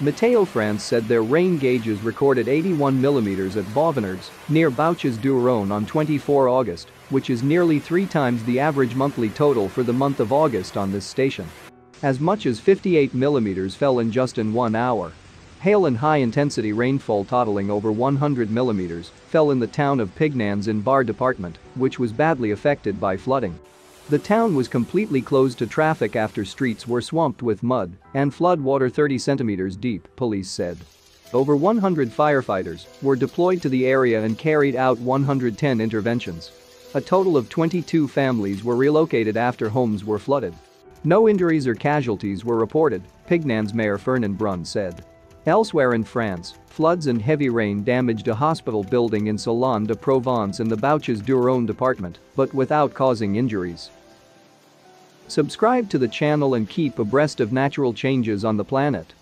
Meteo France said their rain gauges recorded 81 millimeters at Vauvenargues, near Bouches du Rhône on 24 August, which is nearly three times the average monthly total for the month of August on this station. As much as 58 millimeters fell in just in one hour. Hail and high-intensity rainfall totaling over 100 millimeters fell in the town of Pignans in Var department, which was badly affected by flooding. The town was completely closed to traffic after streets were swamped with mud and flood water 30 centimeters deep, police said. Over 100 firefighters were deployed to the area and carried out 110 interventions. A total of 22 families were relocated after homes were flooded. No injuries or casualties were reported, Pignans Mayor Fernand Brun said. Elsewhere in France, floods and heavy rain damaged a hospital building in Salon de Provence in the Bouches du Rhône department, but without causing injuries. Subscribe to the channel and keep abreast of natural changes on the planet.